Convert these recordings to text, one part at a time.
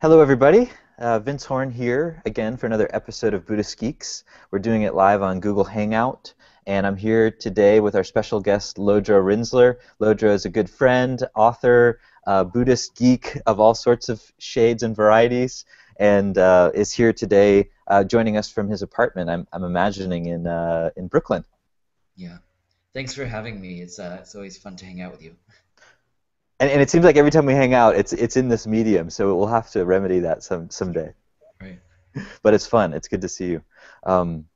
Hello, everybody. Uh, Vince Horn here again for another episode of Buddhist Geeks. We're doing it live on Google Hangout, and I'm here today with our special guest, Lodro Rinzler. Lodro is a good friend, author, uh, Buddhist geek of all sorts of shades and varieties, and uh, is here today uh, joining us from his apartment. I'm, I'm imagining in uh, in Brooklyn. Yeah, thanks for having me. It's uh, it's always fun to hang out with you. And, and it seems like every time we hang out, it's it's in this medium, so we'll have to remedy that some someday. Right. But it's fun. It's good to see you. Um,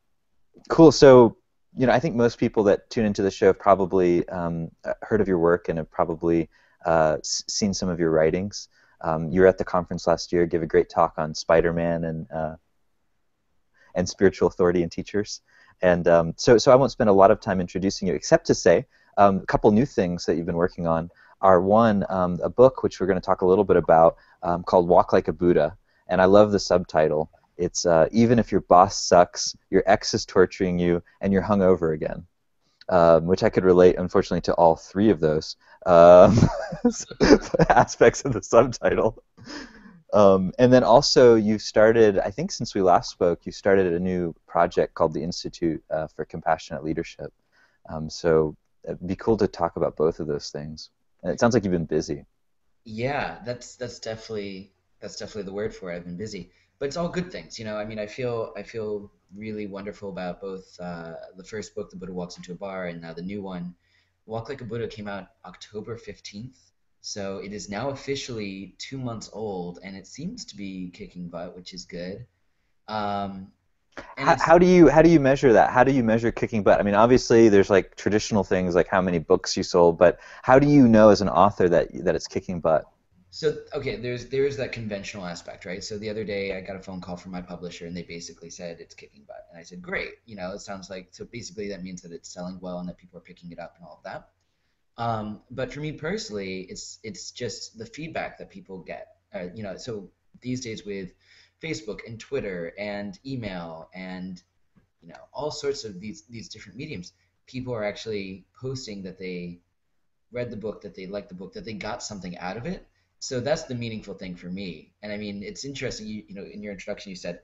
cool. So you know, I think most people that tune into the show have probably um, heard of your work and have probably uh, seen some of your writings. Um, you were at the conference last year, give a great talk on Spider-Man and uh, and spiritual authority and teachers. And um, so, so I won't spend a lot of time introducing you, except to say um, a couple new things that you've been working on are one, um, a book which we're going to talk a little bit about um, called Walk Like a Buddha. And I love the subtitle. It's uh, Even if your boss sucks, your ex is torturing you, and you're hungover again. Um, which I could relate, unfortunately, to all three of those um, aspects of the subtitle. Um, and then also, you started, I think since we last spoke, you started a new project called the Institute uh, for Compassionate Leadership. Um, so it'd be cool to talk about both of those things. It sounds like you've been busy. Yeah, that's that's definitely that's definitely the word for it. I've been busy, but it's all good things, you know. I mean, I feel I feel really wonderful about both uh, the first book, The Buddha Walks into a Bar, and now the new one, Walk Like a Buddha, came out October fifteenth. So it is now officially two months old, and it seems to be kicking butt, which is good. Um, how, how, do you how do you measure that? How do you measure kicking butt? I mean, obviously there's like traditional things like how many books you sold, but how do you know as an author that that it's kicking butt? So okay, there's there's that conventional aspect, right? So the other day I got a phone call from my publisher and they basically said it's kicking butt, and I said great, you know, it sounds like so basically that means that it's selling well and that people are picking it up and all of that. Um, but for me personally, it's it's just the feedback that people get. Uh, you know, so these days with Facebook and Twitter and email and you know all sorts of these these different mediums, people are actually posting that they read the book, that they liked the book, that they got something out of it. So that's the meaningful thing for me. And I mean, it's interesting. You you know, in your introduction, you said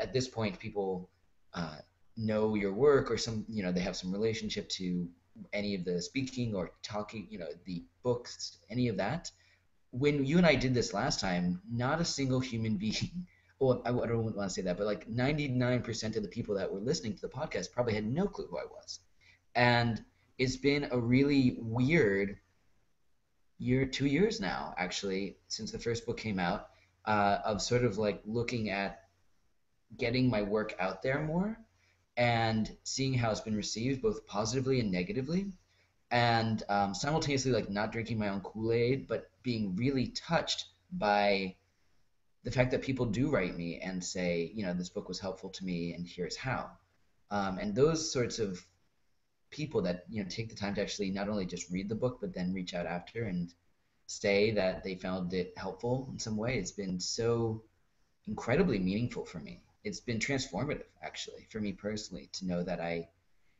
at this point people uh, know your work or some you know they have some relationship to any of the speaking or talking, you know, the books, any of that. When you and I did this last time, not a single human being, well, I, don't want to say that, but like 99% of the people that were listening to the podcast probably had no clue who I was. And it's been a really weird year, two years now, actually, since the first book came out, uh, of sort of like looking at getting my work out there more and seeing how it's been received both positively and negatively and um, simultaneously like not drinking my own kool-aid but being really touched by the fact that people do write me and say you know this book was helpful to me and here's how. Um, and those sorts of people that you know take the time to actually not only just read the book but then reach out after and say that they found it helpful in some way it's been so incredibly meaningful for me. It's been transformative actually for me personally to know that I,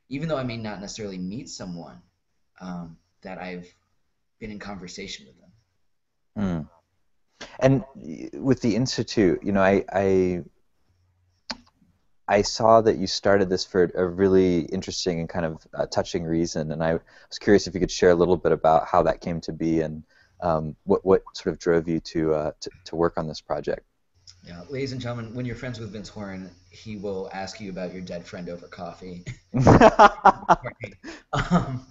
even though I may not necessarily meet someone, um, that I've been in conversation with them. Mm. And with the institute, you know, I, I I saw that you started this for a really interesting and kind of uh, touching reason, and I was curious if you could share a little bit about how that came to be and um, what what sort of drove you to, uh, to to work on this project. Yeah, ladies and gentlemen, when you're friends with Vince Horn, he will ask you about your dead friend over coffee. um,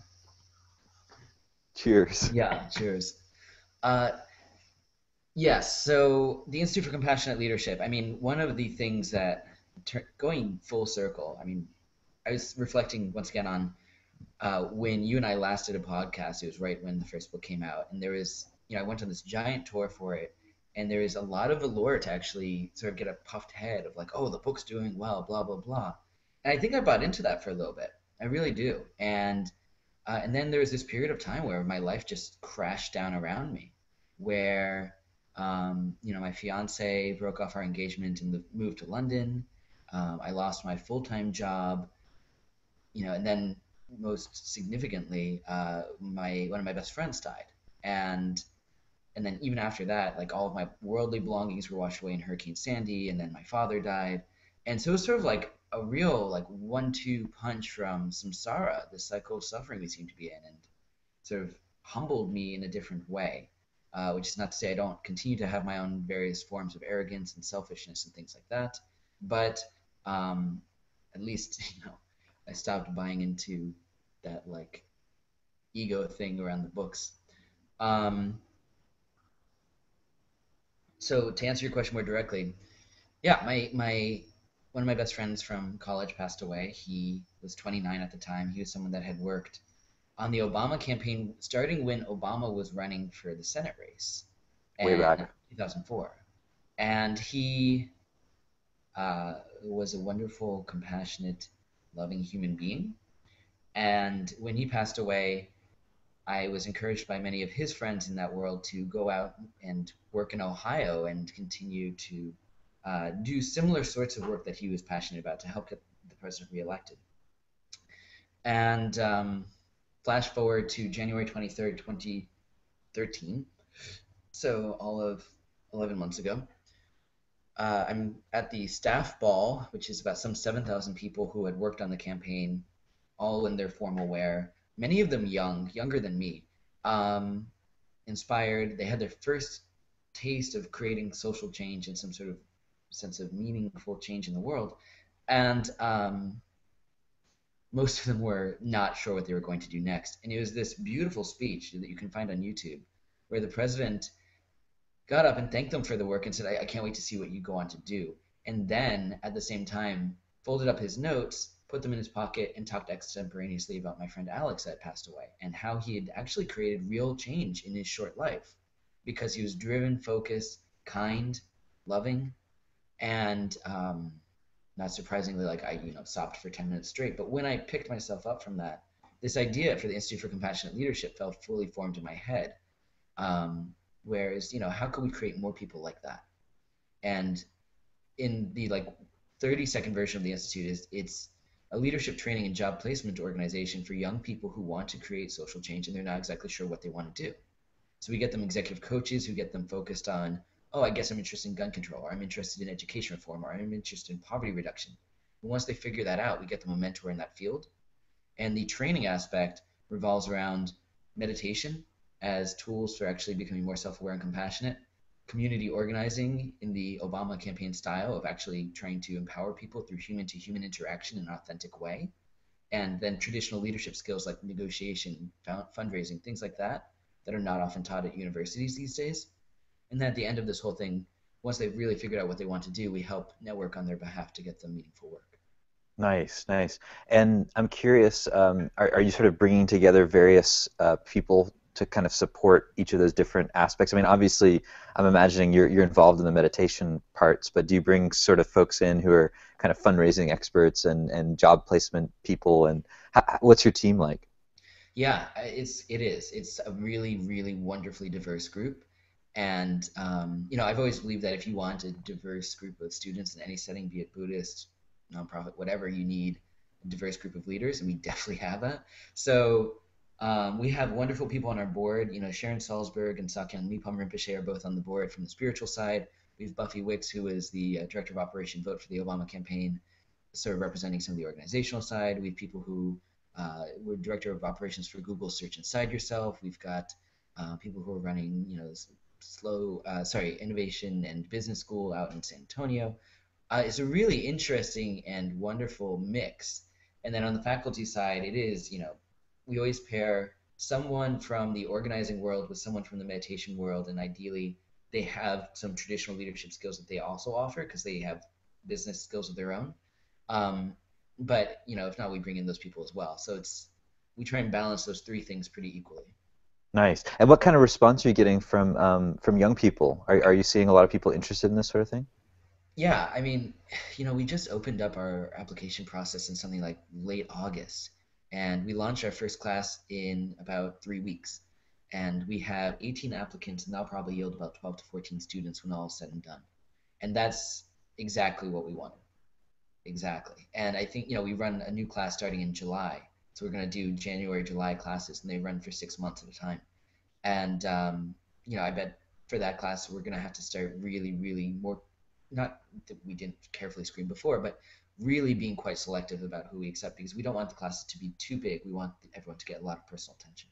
cheers. Yeah, cheers. Uh, yes, so the Institute for Compassionate Leadership. I mean, one of the things that, going full circle, I mean, I was reflecting once again on uh, when you and I last did a podcast. It was right when the first book came out, and there was, you know, I went on this giant tour for it and there is a lot of allure to actually sort of get a puffed head of like, oh, the book's doing well, blah blah blah. And I think I bought into that for a little bit. I really do. And uh, and then there was this period of time where my life just crashed down around me, where um, you know my fiance broke off our engagement and moved to London. Um, I lost my full time job. You know, and then most significantly, uh, my one of my best friends died, and and then even after that, like all of my worldly belongings were washed away in Hurricane Sandy, and then my father died, and so it was sort of like a real like one-two punch from samsara, the cycle of suffering we seem to be in, and sort of humbled me in a different way. Uh, which is not to say I don't continue to have my own various forms of arrogance and selfishness and things like that, but um, at least you know I stopped buying into that like ego thing around the books. Um, so to answer your question more directly, yeah, my my one of my best friends from college passed away. He was 29 at the time. He was someone that had worked on the Obama campaign starting when Obama was running for the Senate race. Way back. 2004. And he uh, was a wonderful, compassionate, loving human being. And when he passed away, I was encouraged by many of his friends in that world to go out and work in Ohio and continue to uh, do similar sorts of work that he was passionate about to help get the president reelected. And um, flash forward to January 23rd, 2013. So all of 11 months ago. Uh, I'm at the staff ball, which is about some 7,000 people who had worked on the campaign, all in their formal wear, many of them young, younger than me, um, inspired. They had their first taste of creating social change in some sort of sense of meaningful change in the world. And um, most of them were not sure what they were going to do next. And it was this beautiful speech that you can find on YouTube where the president got up and thanked them for the work and said, I, I can't wait to see what you go on to do. And then at the same time, folded up his notes, put them in his pocket, and talked extemporaneously about my friend Alex that passed away and how he had actually created real change in his short life because he was driven, focused, kind, loving, and um, not surprisingly, like I, you know, stopped for 10 minutes straight. But when I picked myself up from that, this idea for the Institute for Compassionate Leadership felt fully formed in my head. Um, whereas, you know, how can we create more people like that? And in the like 30 second version of the Institute is it's a leadership training and job placement organization for young people who want to create social change and they're not exactly sure what they want to do. So we get them executive coaches who get them focused on oh, I guess I'm interested in gun control, or I'm interested in education reform, or I'm interested in poverty reduction. And once they figure that out, we get them a mentor in that field. And the training aspect revolves around meditation as tools for actually becoming more self aware and compassionate, community organizing in the Obama campaign style of actually trying to empower people through human to human interaction in an authentic way, and then traditional leadership skills like negotiation, fundraising, things like that, that are not often taught at universities these days and then at the end of this whole thing, once they've really figured out what they want to do, we help network on their behalf to get them meaningful work. Nice, nice. And I'm curious, um, are, are, you sort of bringing together various uh, people to kind of support each of those different aspects? I mean, obviously, I'm imagining you're, you're involved in the meditation parts, but do you bring sort of folks in who are kind of fundraising experts and, and job placement people? And how, what's your team like? Yeah, it's it is. It's a really, really wonderfully diverse group. And um, you know, I've always believed that if you want a diverse group of students in any setting, be it Buddhist, nonprofit, whatever, you need a diverse group of leaders, and we definitely have that. So um, we have wonderful people on our board. You know, Sharon Salzberg and Sakyong Mipham Rinpoche are both on the board from the spiritual side. We have Buffy Wicks, who is the uh, director of Operation Vote for the Obama campaign, sort of representing some of the organizational side. We have people who uh, were director of operations for Google Search Inside Yourself. We've got uh, people who are running, you know, slow, uh, sorry, innovation and business school out in San Antonio. Uh, it's a really interesting and wonderful mix. And then on the faculty side, it is, you know, we always pair someone from the organizing world with someone from the meditation world, and ideally they have some traditional leadership skills that they also offer because they have business skills of their own. Um, but you know, if not, we bring in those people as well. So it's we try and balance those three things pretty equally. Nice. And what kind of response are you getting from um, from young people? Are, are you seeing a lot of people interested in this sort of thing? Yeah, I mean, you know, we just opened up our application process in something like late August, and we launched our first class in about three weeks. And we have 18 applicants, and that'll probably yield about 12 to 14 students when all is said and done. And that's exactly what we wanted. Exactly. And I think, you know, we run a new class starting in July so we're going to do January, July classes, and they run for six months at a time. And um, you know, I bet for that class, we're gonna have to start really, really more. Not that we didn't carefully screen before, but really being quite selective about who we accept because we don't want the classes to be too big. We want everyone to get a lot of personal attention.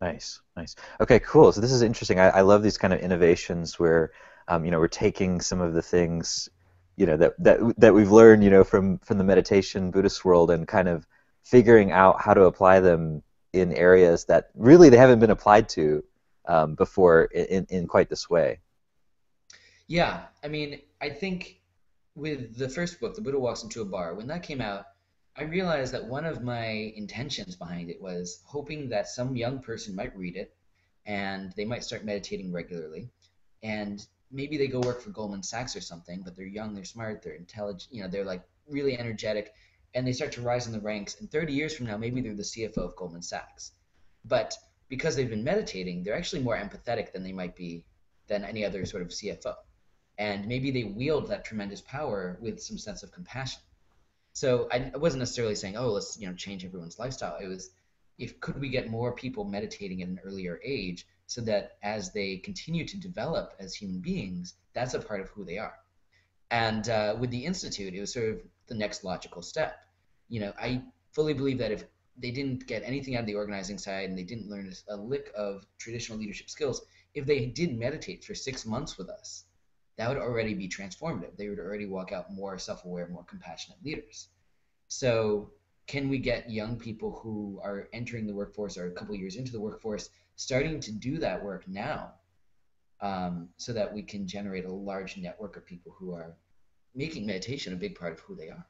Nice, nice. Okay, cool. So this is interesting. I, I love these kind of innovations where, um, you know, we're taking some of the things, you know, that that that we've learned, you know, from from the meditation Buddhist world, and kind of figuring out how to apply them in areas that really they haven't been applied to um, before in in quite this way. Yeah, I mean, I think with the first book, The Buddha Walks into a Bar, when that came out, I realized that one of my intentions behind it was hoping that some young person might read it and they might start meditating regularly. And maybe they go work for Goldman Sachs or something, but they're young, they're smart, they're intelligent, you know, they're like really energetic, and they start to rise in the ranks. And 30 years from now, maybe they're the CFO of Goldman Sachs. But because they've been meditating, they're actually more empathetic than they might be than any other sort of CFO and maybe they wield that tremendous power with some sense of compassion. So I, wasn't necessarily saying, oh, let's you know change everyone's lifestyle. It was, if could we get more people meditating at an earlier age, so that as they continue to develop as human beings, that's a part of who they are. And uh, with the institute, it was sort of the next logical step. You know, I fully believe that if they didn't get anything out of the organizing side and they didn't learn a lick of traditional leadership skills, if they did meditate for six months with us, that would already be transformative. They would already walk out more self aware, more compassionate leaders. So, can we get young people who are entering the workforce or a couple years into the workforce starting to do that work now um, so that we can generate a large network of people who are making meditation a big part of who they are?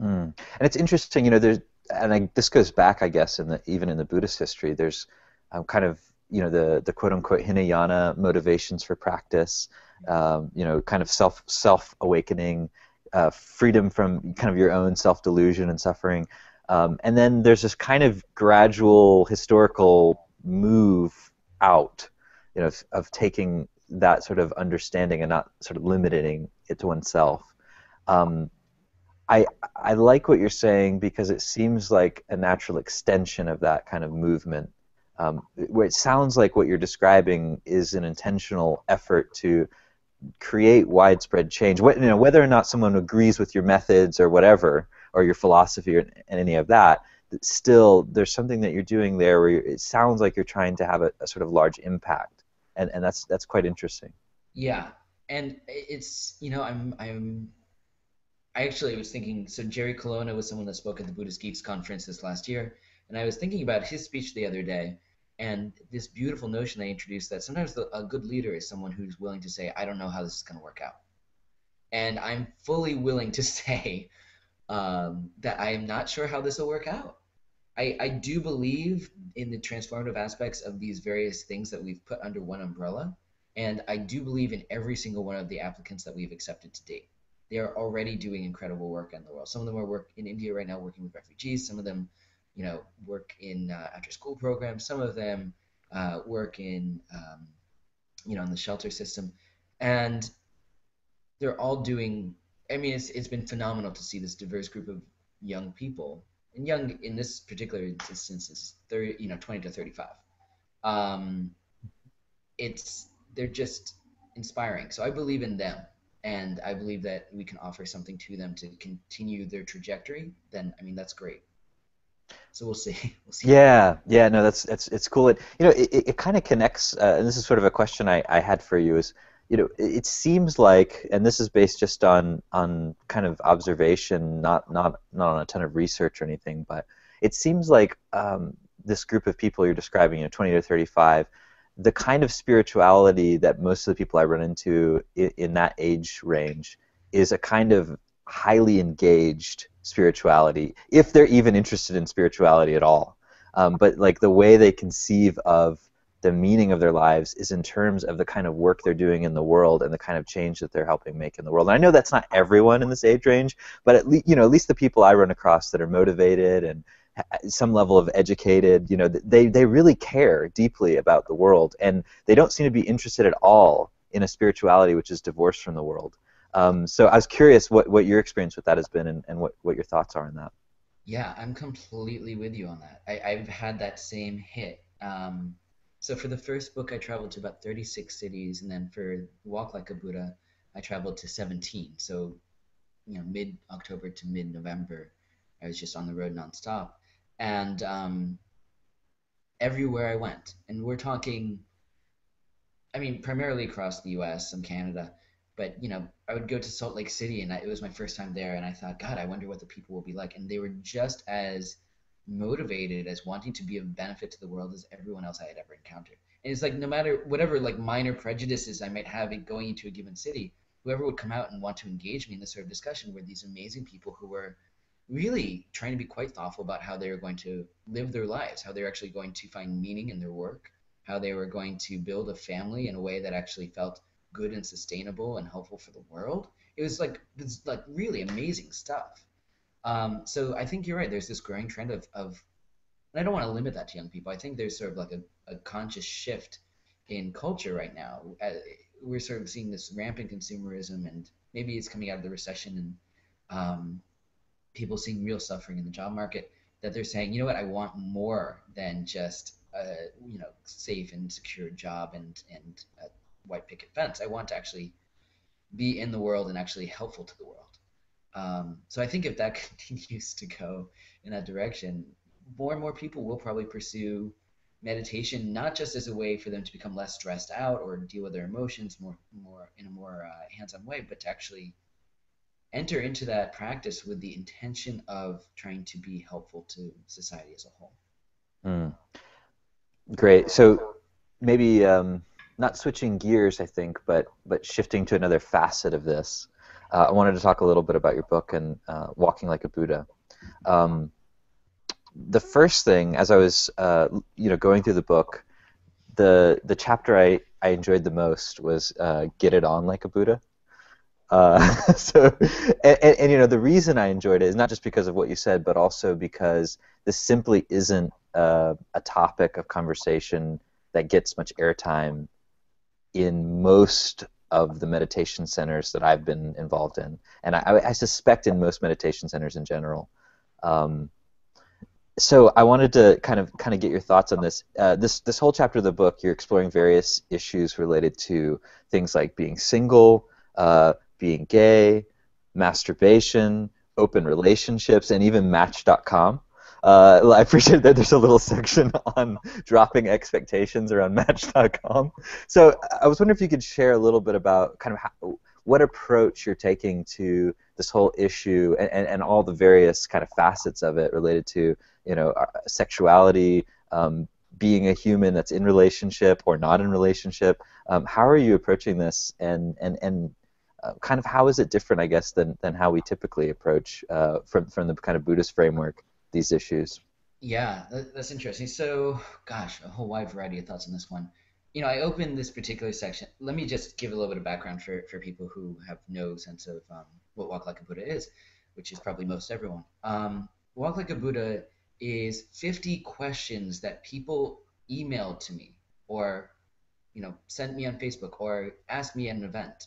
Mm. And it's interesting, you know, there's, and I, this goes back, I guess, in the, even in the Buddhist history, there's um, kind of, you know, the, the quote unquote Hinayana motivations for practice um, you know, kind of self self awakening, uh, freedom from kind of your own self delusion and suffering, um, and then there's this kind of gradual historical move out, you know, of, of, taking that sort of understanding and not sort of limiting it to oneself. Um, I I like what you're saying because it seems like a natural extension of that kind of movement um, where it sounds like what you're describing is an intentional effort to create widespread change. What, you know, whether or not someone agrees with your methods or whatever, or your philosophy or any of that, still there's something that you're doing there where it sounds like you're trying to have a, a sort of large impact, and and that's that's quite interesting. Yeah, and it's you know I'm I'm I actually was thinking so Jerry Colonna was someone that spoke at the Buddhist Geeks conference this last year, and I was thinking about his speech the other day and this beautiful notion they introduced that sometimes the, a good leader is someone who's willing to say, I don't know how this is going to work out. And I'm fully willing to say um, that I am not sure how this will work out. I, I do believe in the transformative aspects of these various things that we've put under one umbrella. And I do believe in every single one of the applicants that we've accepted to date. They are already doing incredible work in the world. Some of them are work in India right now, working with refugees. Some of them you know, work in uh, after school programs. Some of them uh, work in, um, you know, in the shelter system, and they're all doing. I mean, it's it's been phenomenal to see this diverse group of young people, and young in this particular instance is thirty, you know, twenty to thirty-five. Um, it's they're just inspiring. So I believe in them, and I believe that we can offer something to them to continue their trajectory. Then I mean, that's great. So we'll see. We'll see. Yeah, yeah, no, that's that's it's cool. It you know it, it kind of connects, uh, and this is sort of a question I, I had for you is you know it, it seems like, and this is based just on on kind of observation, not not not on a ton of research or anything, but it seems like um, this group of people you're describing, you know, 20 to 35, the kind of spirituality that most of the people I run into in, in that age range is a kind of highly engaged spirituality, if they're even interested in spirituality at all. Um, but like the way they conceive of the meaning of their lives is in terms of the kind of work they're doing in the world and the kind of change that they're helping make in the world. And I know that's not everyone in this age range, but at least you know at least the people I run across that are motivated and some level of educated, you know, they they really care deeply about the world and they don't seem to be interested at all in a spirituality which is divorced from the world. Um, so I was curious what, what your experience with that has been and, and what, what your thoughts are on that. Yeah, I'm completely with you on that. I, I've had that same hit. Um, So for the first book, I traveled to about 36 cities, and then for Walk Like a Buddha, I traveled to 17. So, you know, mid October to mid November, I was just on the road nonstop, and um, everywhere I went, and we're talking. I mean, primarily across the U.S., and Canada, but you know, I would go to Salt Lake City, and I, it was my first time there, and I thought, God, I wonder what the people will be like, and they were just as motivated as wanting to be of benefit to the world as everyone else I had ever encountered. And it's like no matter whatever like minor prejudices I might have in going into a given city, whoever would come out and want to engage me in this sort of discussion were these amazing people who were really trying to be quite thoughtful about how they were going to live their lives, how they're actually going to find meaning in their work, how they were going to build a family in a way that actually felt good and sustainable and helpful for the world. It was like it's like really amazing stuff. Um, so I think you're right. There's this growing trend of, of and I don't want to limit that to young people. I think there's sort of like a, a conscious shift in culture right now. Uh, we're sort of seeing this rampant consumerism, and maybe it's coming out of the recession and um, people seeing real suffering in the job market. That they're saying, you know what, I want more than just a you know safe and secure job and and a white picket fence. I want to actually be in the world and actually helpful to the world. Um, so I think if that continues to go in that direction, more and more people will probably pursue meditation not just as a way for them to become less stressed out or deal with their emotions more more in a more uh, hands-on way, but to actually enter into that practice with the intention of trying to be helpful to society as a whole. Mm. Great. So maybe um, not switching gears, I think, but but shifting to another facet of this uh, I wanted to talk a little bit about your book and uh, Walking Like a Buddha. Um, the first thing, as I was, uh, you know, going through the book, the the chapter I, I enjoyed the most was uh, "Get It On Like a Buddha." Uh, so, and, and, and, you know, the reason I enjoyed it is not just because of what you said, but also because this simply isn't uh, a topic of conversation that gets much airtime in most of the meditation centers that I've been involved in, and I, I suspect in most meditation centers in general. Um, so I wanted to kind of kind of get your thoughts on this. Uh, this this whole chapter of the book, you're exploring various issues related to things like being single, uh, being gay, masturbation, open relationships, and even Match.com. Uh, I appreciate that there's a little section on dropping expectations around Match.com. So I was wondering if you could share a little bit about kind of how, what approach you're taking to this whole issue and, and, and, all the various kind of facets of it related to you know uh, sexuality, um, being a human that's in relationship or not in relationship. Um, how are you approaching this, and and and uh, kind of how is it different, I guess, than than how we typically approach uh, from from the kind of Buddhist framework? these issues. Yeah, that's interesting. So, gosh, a whole wide variety of thoughts on this one. You know, I opened this particular section. Let me just give a little bit of background for, for people who have no sense of um, what Walk Like a Buddha is, which is probably most everyone. Um, Walk Like a Buddha is 50 questions that people emailed to me or, you know, sent me on Facebook or asked me at an event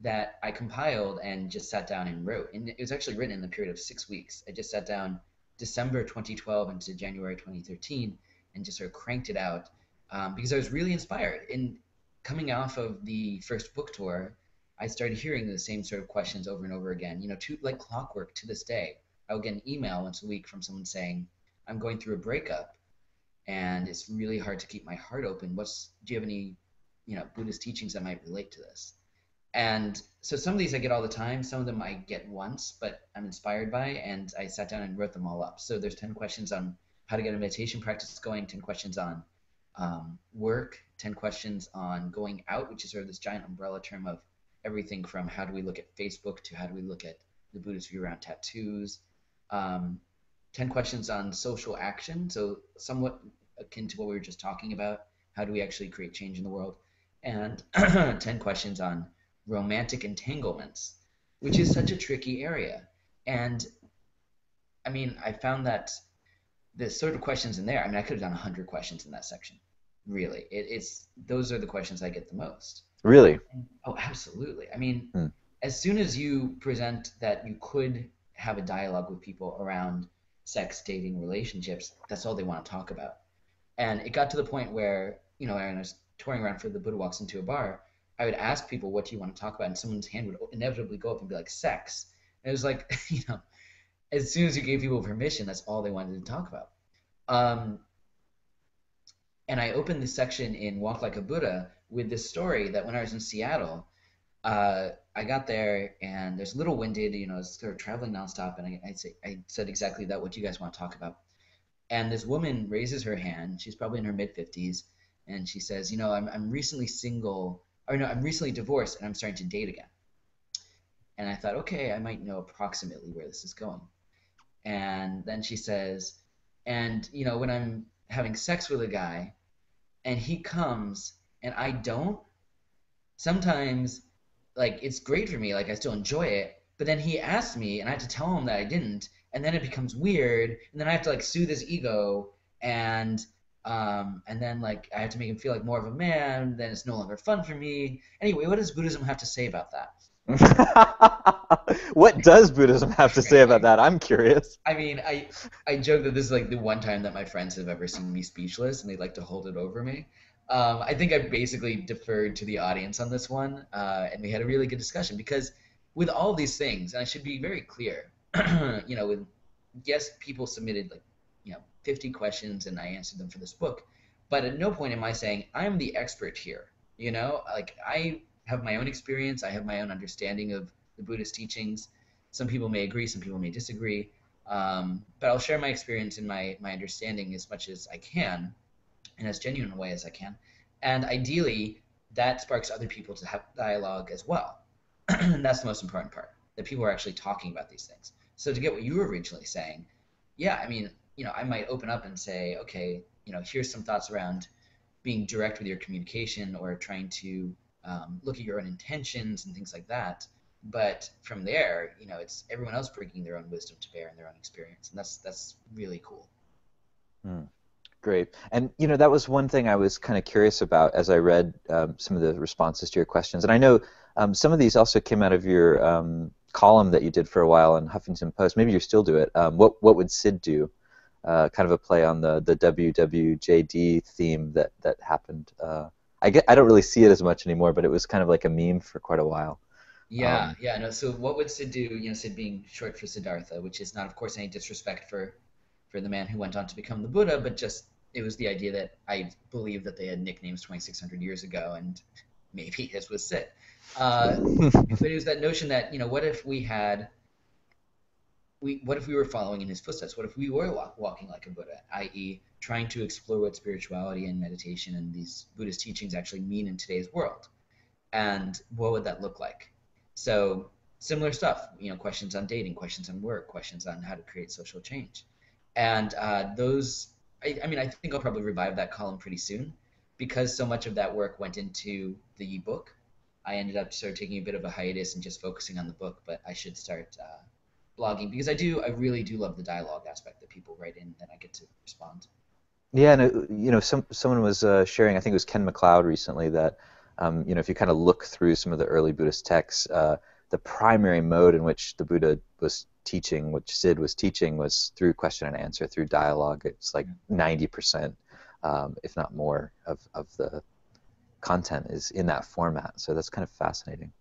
that I compiled and just sat down and wrote. And it was actually written in the period of six weeks. I just sat down December 2012 into January 2013 and just sort of cranked it out um, because I was really inspired. In coming off of the first book tour, I started hearing the same sort of questions over and over again. You know, to, like clockwork to this day. I would get an email once a week from someone saying, "I'm going through a breakup, and it's really hard to keep my heart open. What's do you have any, you know, Buddhist teachings that might relate to this?" And so some of these I get all the time. Some of them I get once, but I'm inspired by, and I sat down and wrote them all up. So there's 10 questions on how to get a meditation practice going, 10 questions on um, work, 10 questions on going out, which is sort of this giant umbrella term of everything from how do we look at Facebook to how do we look at the Buddhist view around tattoos. Um, 10 questions on social action, so somewhat akin to what we were just talking about. How do we actually create change in the world? And 10 questions on romantic entanglements, which is such a tricky area. And I mean, I found that the sort of questions in there, I mean, I could have done 100 questions in that section. Really. It, it's those are the questions I get the most. Really? Oh, absolutely. I mean, hmm. as soon as you present that you could have a dialogue with people around sex, dating, relationships, that's all they want to talk about. And it got to the point where you know, I was touring around for the Buddha Walks into a bar, I would ask people, "What do you want to talk about?" And someone's hand would inevitably go up and be like, "Sex." And it was like, you know, as soon as you gave people permission, that's all they wanted to talk about. Um, and I opened this section in Walk Like a Buddha with this story that when I was in Seattle, uh, I got there and there's a little winded, you know, it's sort of traveling nonstop, and I, I, say, I said exactly that. What do you guys want to talk about? And this woman raises her hand. She's probably in her mid 50s, and she says, you know, I'm, I'm recently single, or no, I'm recently divorced, and I'm starting to date again. And I thought, okay, I might know approximately where this is going. And then she says, and you know, when I'm having sex with a guy, and he comes and I don't, sometimes like it's great for me, like I still enjoy it. But then he asked me, and I have to tell him that I didn't, and then it becomes weird, and then I have to like soothe his ego, and um, and then like I have to make him feel like more of a man. Then it's no longer fun for me. Anyway, what does Buddhism have to say about that? what does Buddhism have to say about that? I'm curious. I mean, I I joke that this is like the one time that my friends have ever seen me speechless, and they like to hold it over me. Um, I think I basically deferred to the audience on this one, uh, and we had a really good discussion because with all these things, and I should be very clear, you know, with yes, people submitted like 50 questions, and I answered them for this book, but at no point am I saying I'm the expert here. You know, like I have my own experience, I have my own understanding of the Buddhist teachings. Some people may agree, some people may disagree, um, but I'll share my experience and my my understanding as much as I can in as genuine a way as I can. And ideally, that sparks other people to have dialogue as well. and that's the most important part, that people are actually talking about these things. So to get what you were originally saying, yeah, I mean, you know, I might open up and say, okay, you know, here's some thoughts around being direct with your communication or trying to um, look at your own intentions and things like that. But from there, you know, it's everyone else bringing their own wisdom to bear and their own experience, and that's that's really cool. Hmm. Great. And you know that was one thing I was kind of curious about as I read um, some of the responses to your questions. And I know um, some of these also came out of your um, column that you did for a while in Huffington Post. Maybe you still do it. Um, what what would Sid do? Uh, kind of a play on the the WWJD theme that that happened. Uh, I get I don't really see it as much anymore, but it was kind of like a meme for quite a while. Yeah, um, yeah. No. So what would Sid do? You know, Sid being short for Siddhartha, which is not, of course, any disrespect for for the man who went on to become the Buddha, but just it was the idea that I believe that they had nicknames 2,600 years ago, and maybe his was Sid. Uh, but it was that notion that you know, what if we had, we what if we were following in his footsteps? What if we were walk, walking like a Buddha, i.e., trying to explore what spirituality and meditation and these Buddhist teachings actually mean in today's world, and what would that look like? So similar stuff, you know, questions on dating, questions on work, questions on how to create social change, and uh, those I, I mean, I think I'll probably revive that column pretty soon because so much of that work went into the book. I ended up sort of taking a bit of a hiatus and just focusing on the book, but I should start uh, blogging because I do, I really do love the dialogue aspect that people write in, and I get to respond. Yeah, and you know, some someone was uh, sharing. I think it was Ken McLeod recently that, um, you know, if you kind of look through some of the early Buddhist texts, uh, the primary mode in which the Buddha was teaching, which Sid was teaching, was through question and answer, through dialogue. It's like ninety percent, um, if not more, of of the content is in that format. So that's kind of fascinating.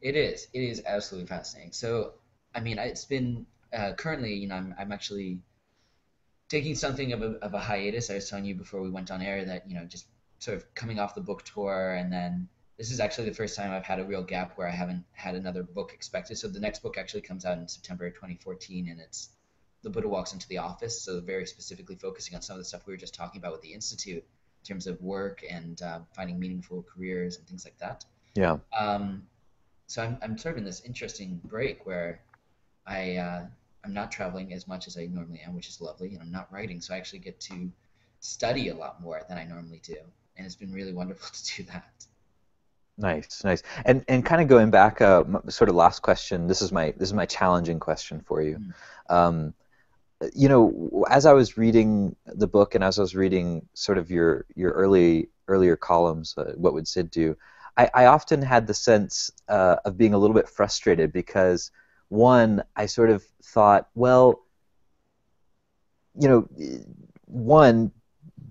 It is. It is absolutely fascinating. So, I mean, it's been uh, currently, you know, I'm I'm actually taking something of a of a hiatus. I was telling you before we went on air that you know just sort of coming off the book tour and then this is actually the first time I've had a real gap where I haven't had another book expected. So the next book actually comes out in September 2014, and it's The Buddha Walks into the Office. So very specifically focusing on some of the stuff we were just talking about with the institute in terms of work and uh, finding meaningful careers and things like that. Yeah. Um, so I'm I'm sort of in this interesting break where I uh, I'm not traveling as much as I normally am, which is lovely, and I'm not writing, so I actually get to study a lot more than I normally do, and it's been really wonderful to do that. Nice, nice. And and kind of going back, uh, sort of last question. This is my this is my challenging question for you. Mm. Um, you know, as I was reading the book and as I was reading sort of your your early earlier columns, uh, what would Sid do? I, I often had the sense uh, of being a little bit frustrated because one, I sort of thought, well, you know, one,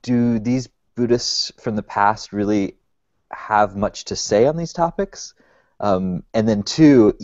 do these Buddhists from the past really have much to say on these topics? Um, and then two,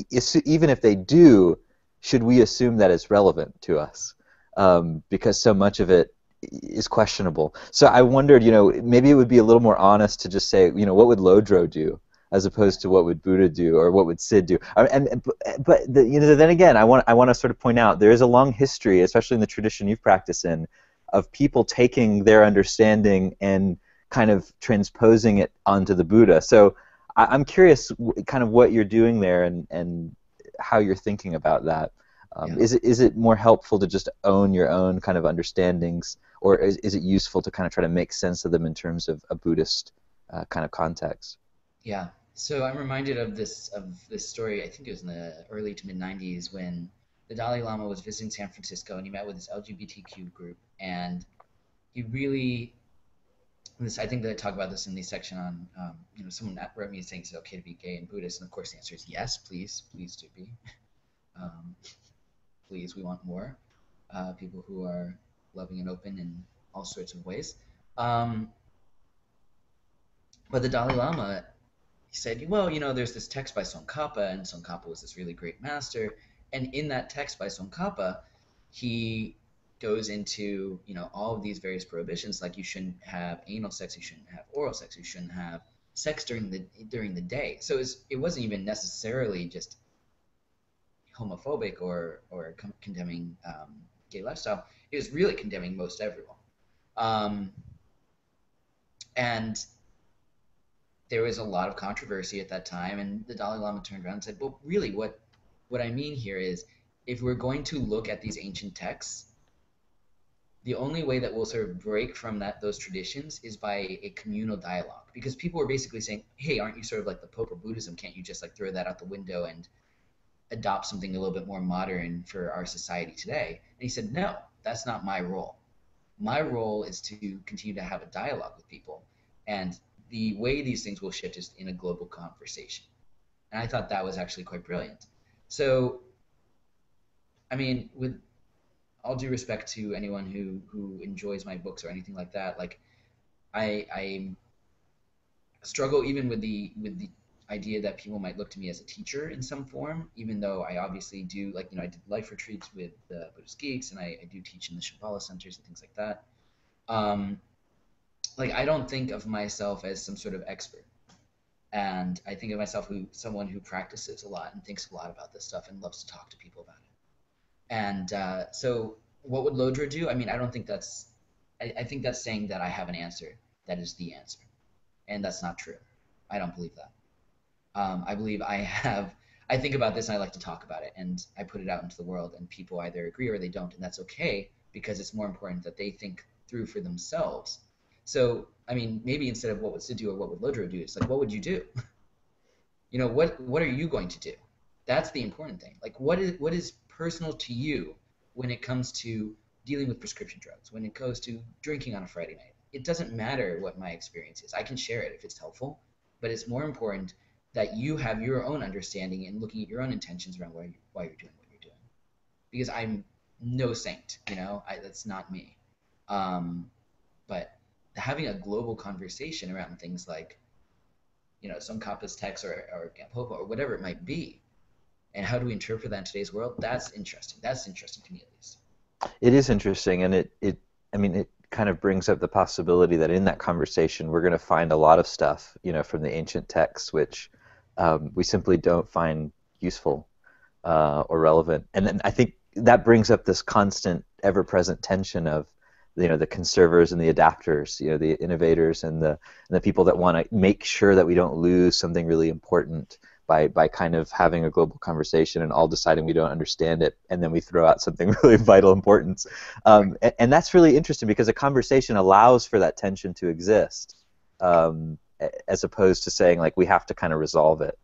even if they do, should we assume that it's relevant to us? Um, because so much of it is questionable. So I wondered, you know, maybe it would be a little more honest to just say, you know, what would Lodro do? As opposed to what would Buddha do or what would Sid do. And, and but the, you know, then again, I want I want to sort of point out there is a long history, especially in the tradition you've practiced in, of people taking their understanding and kind of transposing it onto the Buddha. So I, am curious, kind of what you're doing there and and how you're thinking about that. Um, yeah. Is it is it more helpful to just own your own kind of understandings, or is, is it useful to kind of try to make sense of them in terms of a Buddhist uh, kind of context? Yeah. So I'm reminded of this of this story. I think it was in the early to mid '90s when the Dalai Lama was visiting San Francisco and he met with this LGBTQ group, and he really this I think that I talk about this in the section on um, you know someone wrote me saying it's okay to be gay and Buddhist, and of course the answer is yes, please, please do be, um, please, we want more uh, people who are loving and open in all sorts of ways. Um, but the Dalai Lama, he said, well, you know, there's this text by Tsongkhapa, and Tsongkhapa was this really great master, and in that text by Tsongkhapa, he goes into you know all of these various prohibitions like you shouldn't have anal sex you shouldn't have oral sex you shouldn't have sex during the during the day. So it, was, it wasn't even necessarily just homophobic or or condemning um, gay lifestyle. It was really condemning most everyone. Um, and there was a lot of controversy at that time and the dalai lama turned around and said well really what what i mean here is if we're going to look at these ancient texts the only way that we'll sort of break from that those traditions is by a communal dialogue because people were basically saying hey aren't you sort of like the pope of buddhism? Can't you just like throw that out the window and adopt something a little bit more modern for our society today? And he said no that's not my role. My role is to continue to have a dialogue with people. And the way these things will shift is in a global conversation and i thought that was actually quite brilliant so i mean with all due respect to anyone who who enjoys my books or anything like that, like I I struggle even with the with the idea that people might look to me as a teacher in some form, even though I obviously do like you know I did life retreats with the Buddhist geeks and I, I do teach in the Shambhala centers and things like that. Um, like I don't think of myself as some sort of expert, and I think of myself who someone who practices a lot and thinks a lot about this stuff and loves to talk to people about it. And uh, so, what would Lodro do? I mean, I don't think that's. I, I think that's saying that I have an answer that is the answer, and that's not true. I don't believe that. Um, I believe I have. I think about this and I like to talk about it, and I put it out into the world, and people either agree or they don't, and that's okay because it's more important that they think through for themselves. So, I mean, maybe instead of what would Sid do or what would Lodro do, it's like, what would you do? you know, what what are you going to do? That's the important thing. Like, what is what is personal to you when it comes to dealing with prescription drugs, when it goes to drinking on a Friday night. It doesn't matter what my experience is. I can share it if it's helpful, but it's more important that you have your own understanding and looking at your own intentions around why, you, why you're doing what you're doing. Because I'm no saint, you know, I, that's not me. Um, but having a global conversation around things like, you know, Tsongkhapa's text or, or Gampopa or whatever it might be, and how do we interpret that in today's world? That's interesting. That's interesting to me at least. It is interesting, and it, it I mean, it kind of brings up the possibility that in that conversation we're going to find a lot of stuff, you know, from the ancient texts which um, we simply don't find useful uh, or relevant. And then I think that brings up this constant, ever-present tension of you know the conservers and the adapters you know the innovators and the and the people that want to make sure that we don't lose something really important by by kind of having a global conversation and all deciding we don't understand it, and then we throw out something really vital importance. Um, and, and, that's really interesting because a conversation allows for that tension to exist, um, as opposed to saying like we have to kind of resolve it.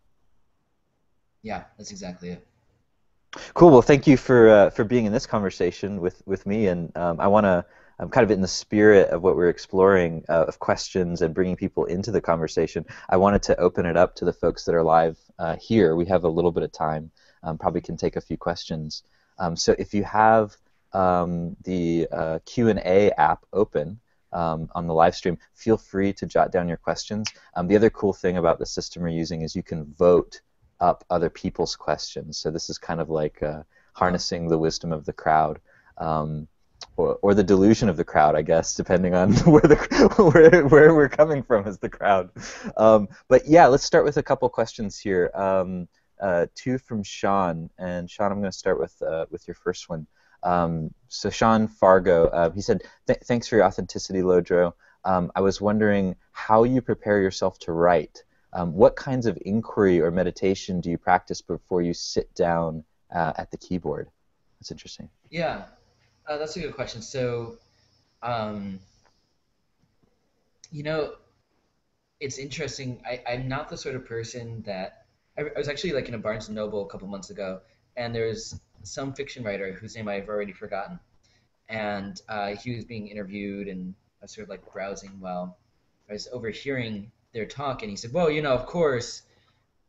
Yeah, that's exactly it. Cool. Well, thank you for uh, for being in this conversation with with me, and um, I want to um, kind of in the spirit of what we're exploring uh, of questions and bringing people into the conversation, I wanted to open it up to the folks that are live uh, here. We have a little bit of time, um, probably can take a few questions. Um, so if you have um, the uh, Q&A app open, um, on the live stream, feel free to jot down your questions. Um, the other cool thing about the system we're using is you can vote up other people's questions. So this is kind of like uh, harnessing the wisdom of the crowd. Um, or, the delusion of the crowd, I guess, depending on where the where, where we're coming from as the crowd. Um, but yeah, let's start with a couple questions here. Um, uh, two from Sean, and Sean, I'm going to start with uh, with your first one. Um, so Sean Fargo, uh, he said, Th "Thanks for your authenticity, Lodro. Um, I was wondering how you prepare yourself to write. Um, what kinds of inquiry or meditation do you practice before you sit down uh, at the keyboard? That's interesting. Yeah, uh, that's a good question. So, um, you know, it's interesting. I, I'm not the sort of person that I, I was actually like in a Barnes and Noble a couple months ago, and there's some fiction writer whose name I've already forgotten, and uh, he was being interviewed, and I was sort of like browsing while I was overhearing their talk, and he said, "Well, you know, of course."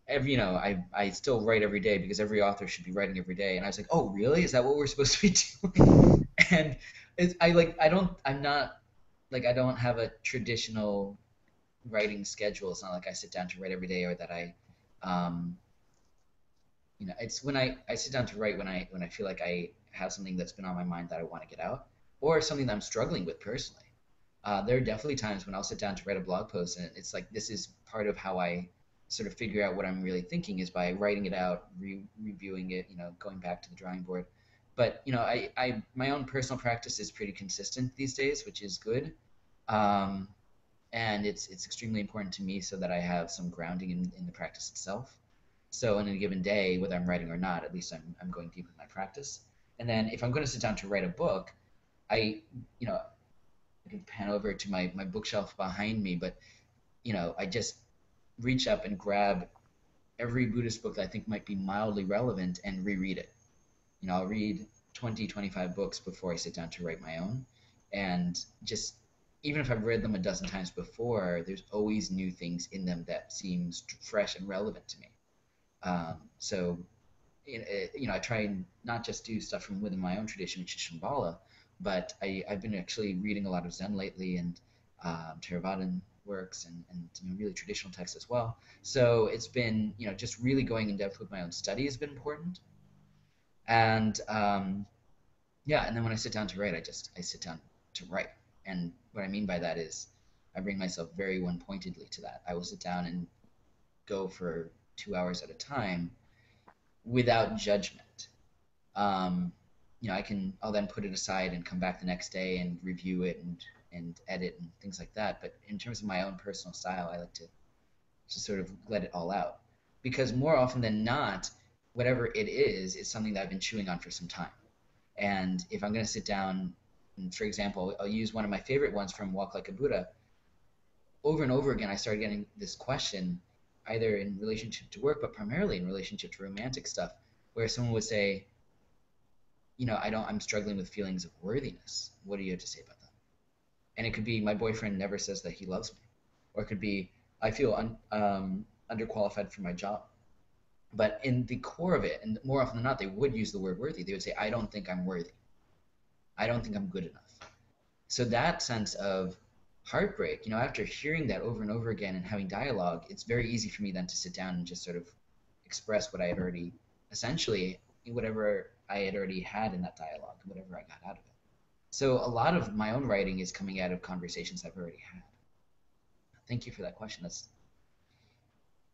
Every, you know, I, I still write every day because every author should be writing every day. And I was like, oh, really? Is that what we're supposed to be doing? And it's, I like, I don't, I'm not, like, I don't have a traditional writing schedule. It's not like I sit down to write every day or that I, um, you know, it's when I, I sit down to write when I, when I feel like I have something that's been on my mind that I want to get out or something that I'm struggling with personally. Uh, there are definitely times when I'll sit down to write a blog post and it's like, this is part of how I sort of figure out what I'm really thinking is by writing it out, re- reviewing it, you know, going back to the drawing board. But you know, I, I my own personal practice is pretty consistent these days, which is good, um, and it's it's extremely important to me so that I have some grounding in, in the practice itself. So in a given day, whether I'm writing or not, at least I'm I'm going deep with my practice. And then if I'm going to sit down to write a book, I you know I can pan over to my my bookshelf behind me, but you know I just reach up and grab every Buddhist book that I think might be mildly relevant and reread it. You know, I'll read 20, 25 books before I sit down to write my own. And just, even if I've read them a dozen times before, there's always new things in them that seems fresh and relevant to me. Um, so, you know, I try and not just do stuff from within my own tradition, which is Shambhala, but I, I've been actually reading a lot of Zen lately and um, Theravadan works and, and you know, really traditional texts as well. So it's been, you know, just really going in depth with my own study has been important. And um, yeah, and then when I sit down to write, I just I sit down to write. And what I mean by that is I bring myself very one pointedly to that. I will sit down and go for two hours at a time without judgment. Um, you know, I can I'll then put it aside and come back the next day and review it and and edit and things like that. But in terms of my own personal style, I like to just sort of let it all out because more often than not, whatever it is, is something that I've been chewing on for some time. And if I'm going to sit down, for example, I'll use one of my favorite ones from Walk Like a Buddha. Over and over again, I started getting this question, either in relationship to work, but primarily in relationship to romantic stuff, where someone would say, you know, I don't, I'm struggling with feelings of worthiness. What do you have to say about that? and it could be my boyfriend never says that he loves me, or it could be I feel un, um, underqualified for my job. But in the core of it, and more often than not, they would use the word worthy. They would say, I don't think I'm worthy. I don't think I'm good enough. So that sense of heartbreak, you know, after hearing that over and over again and having dialogue, it's very easy for me then to sit down and just sort of express what I had already, essentially, whatever I had already had in that dialogue, whatever I got out of it. So a lot of my own writing is coming out of conversations I've already had. Thank you for that question. That's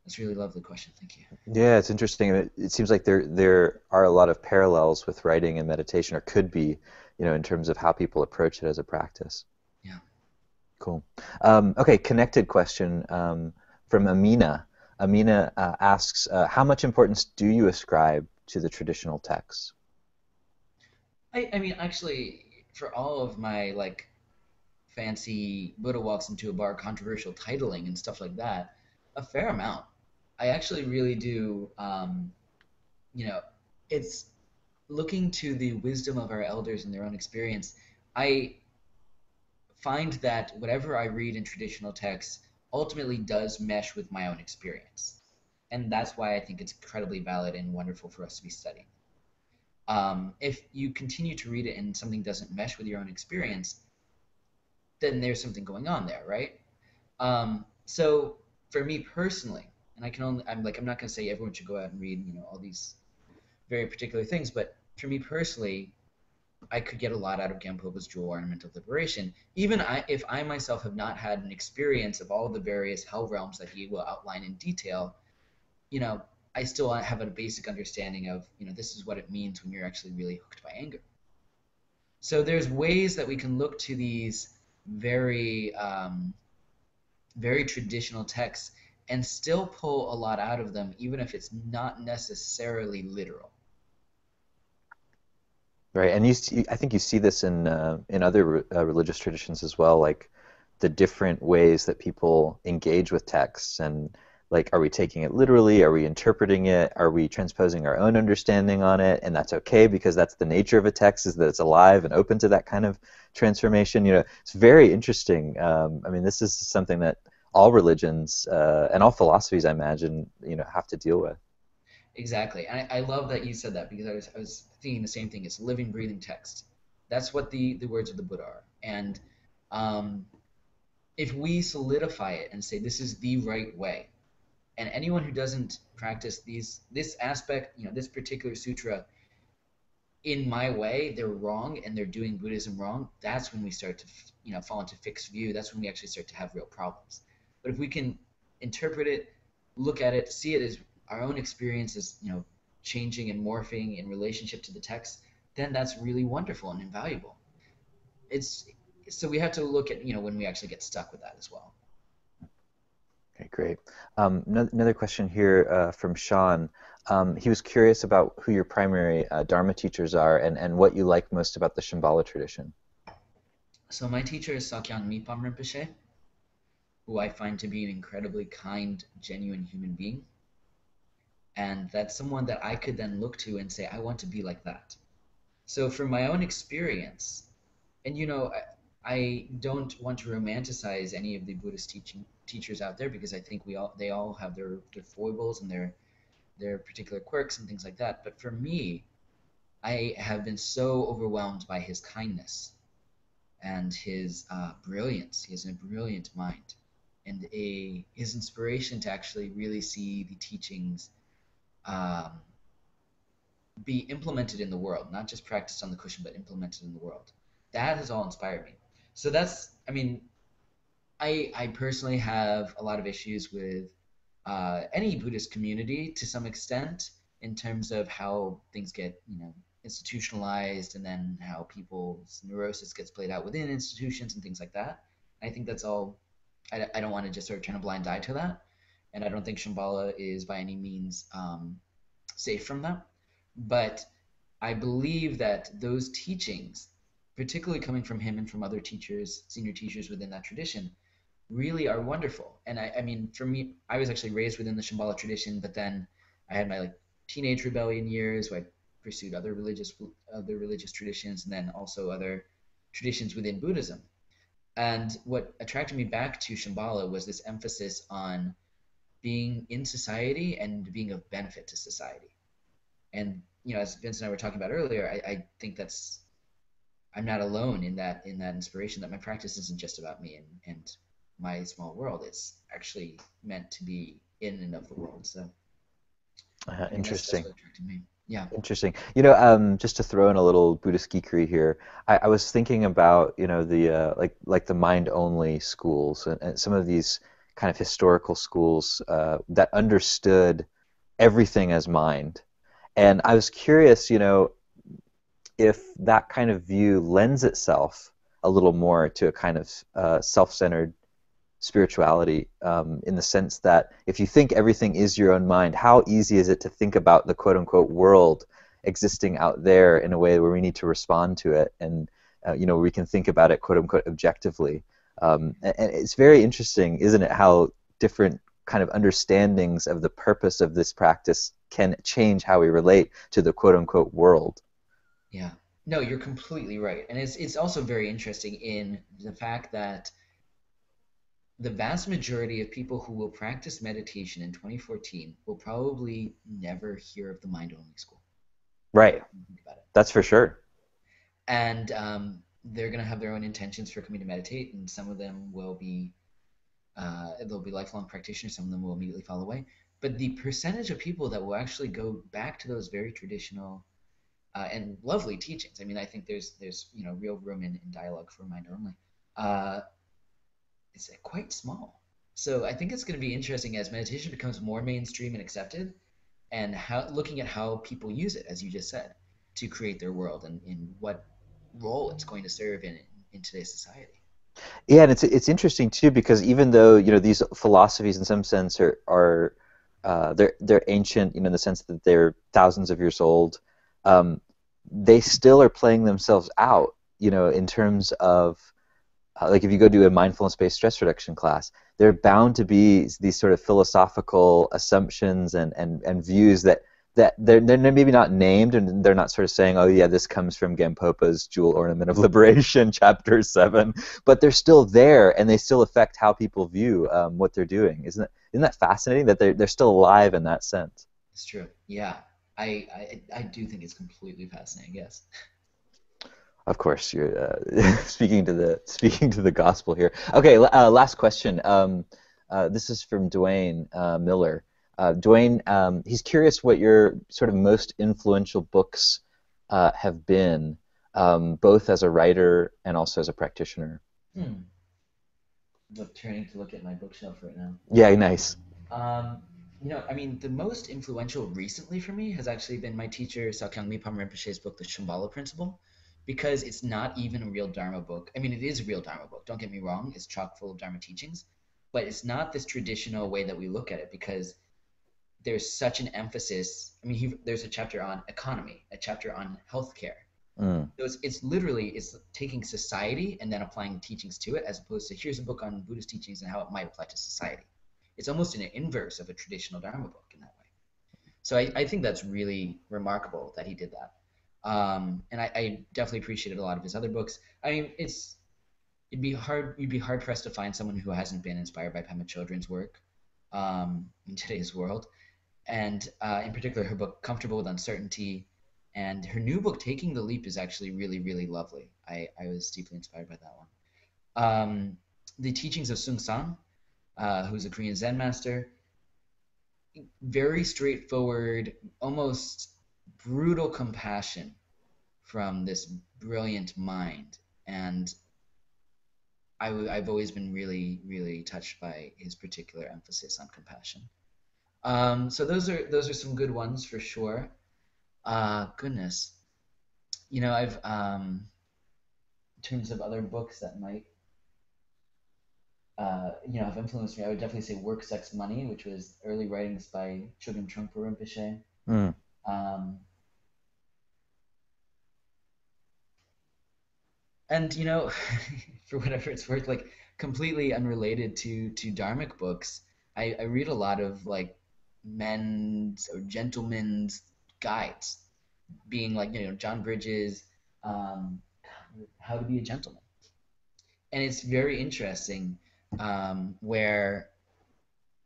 that's a really lovely question. Thank you. Yeah, it's interesting. It, it seems like there there are a lot of parallels with writing and meditation, or could be, you know, in terms of how people approach it as a practice. Yeah. Cool. Um, okay, connected question um, from Amina. Amina uh, asks, uh, how much importance do you ascribe to the traditional texts? I, I mean, actually, for all of my like fancy Buddha walks into a bar controversial titling and stuff like that, a fair amount. I actually really do. Um, you know, it's looking to the wisdom of our elders and their own experience. I find that whatever I read in traditional texts ultimately does mesh with my own experience. And that's why I think it's incredibly valid and wonderful for us to be studying. Um, if you continue to read it and something doesn't mesh with your own experience, then there's something going on there, right? Um, so for me personally, and I can only I'm like I'm not going to say everyone should go out and read you know all these very particular things, but for me personally, I could get a lot out of Gampopa's Jewel of Liberation, even I, if I myself have not had an experience of all the various hell realms that he will outline in detail. You know, I still have a basic understanding of you know this is what it means when you're actually really hooked by anger. So there's ways that we can look to these very um, very traditional texts and still pull a lot out of them, even if it's not necessarily literal. Right, and you, see, I think you see this in uh, in other uh, religious traditions as well, like the different ways that people engage with texts, and like, are we taking it literally? Are we interpreting it? Are we transposing our own understanding on it? And that's okay because that's the nature of a text, is that it's alive and open to that kind of transformation. You know, it's very interesting. Um, I mean, this is something that all religions uh, and all philosophies, I imagine, you know, have to deal with. Exactly. And I, I love that you said that because I was, I was thinking the same thing. It's living, breathing text. That's what the, the words of the Buddha are. And um, if we solidify it and say this is the right way, and anyone who doesn't practice these this aspect, you know, this particular sutra in my way, they're wrong and they're doing Buddhism wrong. That's when we start to, you know, fall into fixed view. That's when we actually start to have real problems. But if we can interpret it, look at it, see it as our own experience is, you know, changing and morphing in relationship to the text, then that's really wonderful and invaluable. It's so we have to look at, you know, when we actually get stuck with that as well. Okay, great. Um, another question here uh, from Sean. Um, he was curious about who your primary uh, Dharma teachers are and, and what you like most about the Shambhala tradition. So my teacher is Sakyong Mipham Rinpoche who I find to be an incredibly kind, genuine human being. And that's someone that I could then look to and say, I want to be like that. So, from my own experience, and you know, I, I don't want to romanticize any of the Buddhist teaching teachers out there because I think we all they all have their, their foibles and their their particular quirks and things like that. But for me, I have been so overwhelmed by his kindness and his uh, brilliance. He has a brilliant mind and a his inspiration to actually really see the teachings um, be implemented in the world, not just practiced on the cushion, but implemented in the world. That has all inspired me. So that's, I mean, I I personally have a lot of issues with uh, any Buddhist community to some extent in terms of how things get, you know, institutionalized and then how people's neurosis gets played out within institutions and things like that. I think that's all I, I don't want to just sort of turn a blind eye to that. And I don't think Shambhala is by any means um, safe from that. But I believe that those teachings, particularly coming from him and from other teachers, senior teachers within that tradition, really are wonderful. And I, I mean, for me, I was actually raised within the Shambhala tradition, but then I had my like teenage rebellion years where I pursued other religious other religious traditions, and then also other traditions within Buddhism. And what attracted me back to Shambhala was this emphasis on being in society and being of benefit to society. And you know, as Vince and I were talking about earlier, I, I think that's I'm not alone in that in that inspiration that my practice isn't just about me and, and my small world. It's actually meant to be in and of the world. So uh, interesting. That's, that's yeah. Interesting. You know, um, just to throw in a little Buddhist geekery here, I, I was thinking about you know the uh, like like the mind only schools and, and, some of these kind of historical schools uh, that understood everything as mind, and I was curious, you know, if that kind of view lends itself a little more to a kind of uh, self-centered spirituality um, in the sense that if you think everything is your own mind, how easy is it to think about the quote unquote world existing out there in a way where we need to respond to it and uh, you know we can think about it quote unquote objectively. Um, and, and it's very interesting, isn't it, how different kind of understandings of the purpose of this practice can change how we relate to the quote unquote world. Yeah. No, you're completely right. And it's it's also very interesting in the fact that the vast majority of people who will practice meditation in 2014 will probably never hear of the mind only school. Right. That's for sure. And um, they're gonna have their own intentions for coming to meditate, and some of them will be uh, they'll be lifelong practitioners. Some of them will immediately fall away. But the percentage of people that will actually go back to those very traditional uh, and lovely teachings. I mean, I think there's there's you know real room in, in dialogue for mind only. Uh, it's quite small. So I think it's going to be interesting as meditation becomes more mainstream and accepted, and how looking at how people use it, as you just said, to create their world and in what role it's going to serve in in today's society. Yeah, and it's it's interesting too because even though you know these philosophies in some sense are are uh, they're they're ancient, you know, in the sense that they're thousands of years old, um, they still are playing themselves out, you know, in terms of uh, like if you go do a mindfulness-based stress reduction class, there are bound to be these sort of philosophical assumptions and, and, and views that that they're, they're maybe not named and they're not sort of saying, oh yeah, this comes from Gampopa's Jewel Ornament of Liberation, chapter seven, but they're still there and they still affect how people view um, what they're doing. Isn't that isn't that fascinating that they're they're still alive in that sense? It's true. Yeah, I I, I do think it's completely fascinating. Yes. Of course, you're uh, speaking to the speaking to the gospel here. Okay, uh, last question. Um, uh, this is from Dwayne uh, Miller. Uh, Dwayne, um, he's curious what your sort of most influential books uh, have been, um, both as a writer and also as a practitioner. Hmm. I'm turning to look at my bookshelf right now. Yeah, nice. Um, you know, I mean, the most influential recently for me has actually been my teacher Sakyong Mipham Rinpoche's book, The Shambhala Principle, because it's not even a real Dharma book. I mean, it is a real Dharma book. Don't get me wrong; it's chock full of Dharma teachings, but it's not this traditional way that we look at it because there's such an emphasis. I mean, he, there's a chapter on economy, a chapter on healthcare. Mm. So it's, it's literally it's taking society and then applying teachings to it, as opposed to here's a book on Buddhist teachings and how it might apply to society. It's almost an inverse of a traditional Dharma book in that way. So I, I think that's really remarkable that he did that. Um, and I, I definitely appreciated a lot of his other books. I mean, it's it'd be hard you'd be hard pressed to find someone who hasn't been inspired by Pema Chodron's work um, in today's world. And uh, in particular her book comfortable with uncertainty. And her new book taking the leap is actually really really lovely. I, I was deeply inspired by that one. Um, the teachings of Seung Sahn, uh, who's a korean zen master. Very straightforward almost brutal compassion from this brilliant mind and i w- i've always been really really touched by his particular emphasis on compassion um, so those are those are some good ones for sure. Uh, goodness, you know I've um, in terms of other books that might uh, you know have influenced me, I would definitely say Work, Sex, Money, which was early writings by Chogyam Trungpa Rinpoche. Mm. Um, and you know, for whatever it's worth, like completely unrelated to to Dharmic books, I, I read a lot of like men's or gentlemen's guides, being like you know John Bridges, um, how to be a gentleman, and it's very interesting um, where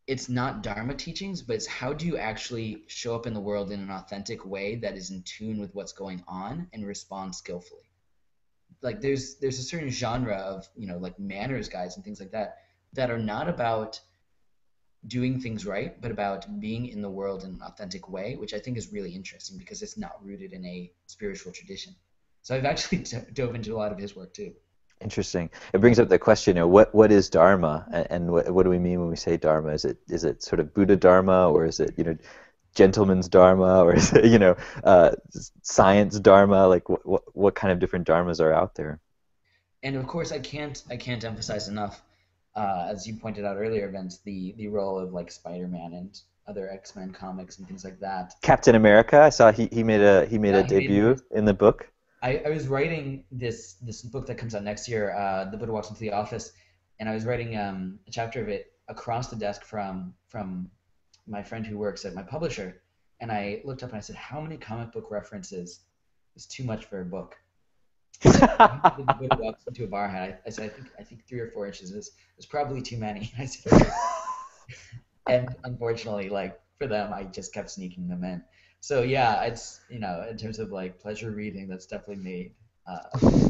it's not Dharma teachings, but it's how do you actually show up in the world in an authentic way that is in tune with what's going on and respond skillfully. Like there's there's a certain genre of you know like manners guides and things like that that are not about doing things right, but about being in the world in an authentic way, which I think is really interesting because it's not rooted in a spiritual tradition. So I've actually dove into a lot of his work too. Interesting. It brings up the question: you know, what what is Dharma, and what what do we mean when we say Dharma? Is it is it sort of Buddha Dharma, or is it you know, gentleman's Dharma, or you know, uh, science Dharma? Like what, what what kind of different dharmas are out there? And of course, I can't I can't emphasize enough uh, as you pointed out earlier, Vince, the the role of like Spider-Man and other X-Men comics and things like that. Captain America, I saw he, he made a he made yeah, a debut made, in the book. I, I was writing this this book that comes out next year, uh, The Buddha Walks into the Office, and I was writing um, a chapter of it across the desk from from my friend who works at my publisher, and I looked up and I said, how many comic book references is too much for a book? walks into a bar hat. I, I, said, I think I think three or four inches is is probably too many. I said, and unfortunately, like for them, I just kept sneaking them in. So yeah, it's you know, in terms of like pleasure reading, that's definitely made uh,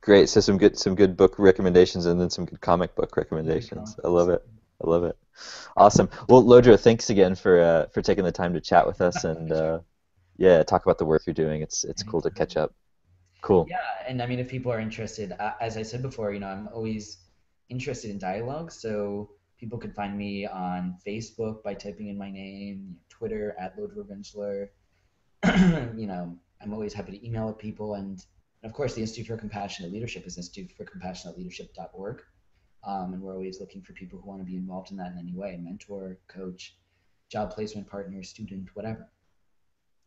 Great. So some good some good book recommendations and then some good comic book recommendations. I love it. I love it. Awesome. Well, Lodro, thanks again for uh, for taking the time to chat with us and uh, yeah, talk about the work you're doing. It's it's cool to catch up. Cool. Yeah, and I mean, if people are interested, uh, as I said before, you know, I'm always interested in dialogue. So people can find me on Facebook by typing in my name, Twitter at Lodro Rinzler. you know, I'm always happy to email with people, and of course, the Institute for Compassionate Leadership is Institute for Leadership.org. Um, and we're always looking for people who want to be involved in that in any way mentor, coach, job placement partner, student, whatever.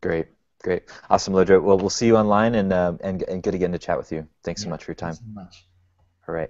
Great, great. Awesome, Lodro. Well, we'll see you online and, uh, and, and good again to chat with you. Thanks yeah, so much for your time. Thanks so much. All right.